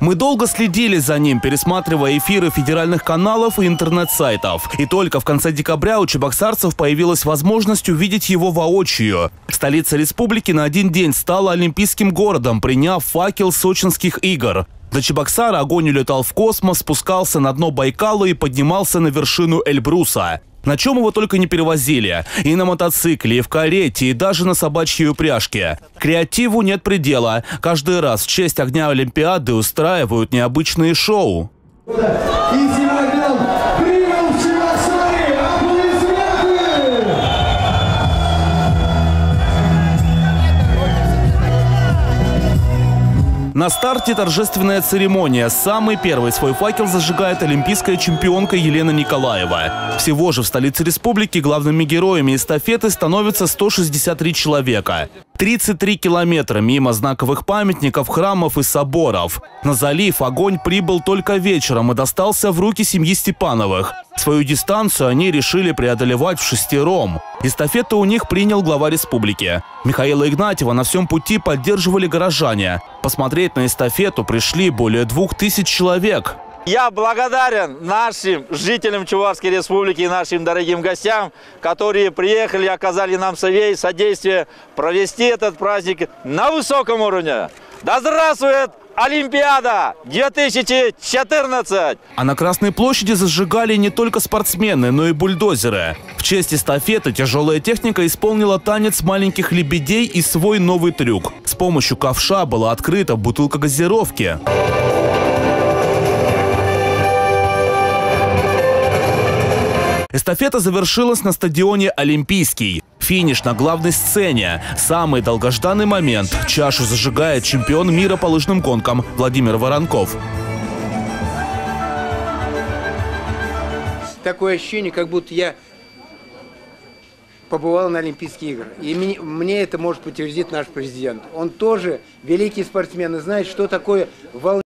Мы долго следили за ним, пересматривая эфиры федеральных каналов и интернет-сайтов. И только в конце декабря у чебоксарцев появилась возможность увидеть его воочию. Столица республики на один день стала олимпийским городом, приняв факел сочинских игр. До Чебоксара огонь улетал в космос, спускался на дно Байкала и поднимался на вершину Эльбруса. На чем его только не перевозили. И на мотоцикле, и в карете, и даже на собачьей упряжке. Креативу нет предела. Каждый раз в честь огня Олимпиады устраивают необычные шоу. И На старте торжественная церемония. Самый первый свой факел зажигает олимпийская чемпионка Елена Николаева. Всего же в столице республики главными героями эстафеты становятся 163 человека. 33 километра мимо знаковых памятников, храмов и соборов. На залив огонь прибыл только вечером и достался в руки семьи Степановых. Свою дистанцию они решили преодолевать в шестером. Эстафету у них принял глава республики. Михаила Игнатьева на всем пути поддерживали горожане. Посмотреть на эстафету пришли более двух тысяч человек. Я благодарен нашим жителям Чувашской республики и нашим дорогим гостям, которые приехали и оказали нам содействие провести этот праздник на высоком уровне. Да здравствует Олимпиада 2014! А на Красной площади зажигали не только спортсмены, но и бульдозеры. В честь эстафеты тяжелая техника исполнила танец маленьких лебедей и свой новый трюк. С помощью ковша была открыта бутылка газировки. Эстафета завершилась на стадионе «Олимпийский». Финиш на главной сцене. Самый долгожданный момент. Чашу зажигает чемпион мира по лыжным гонкам Владимир Воронков. такое ощущение, как будто я побывал на Олимпийских играх. И мне, мне это может подтвердить наш президент. Он тоже великий спортсмен и знает, что такое волнение.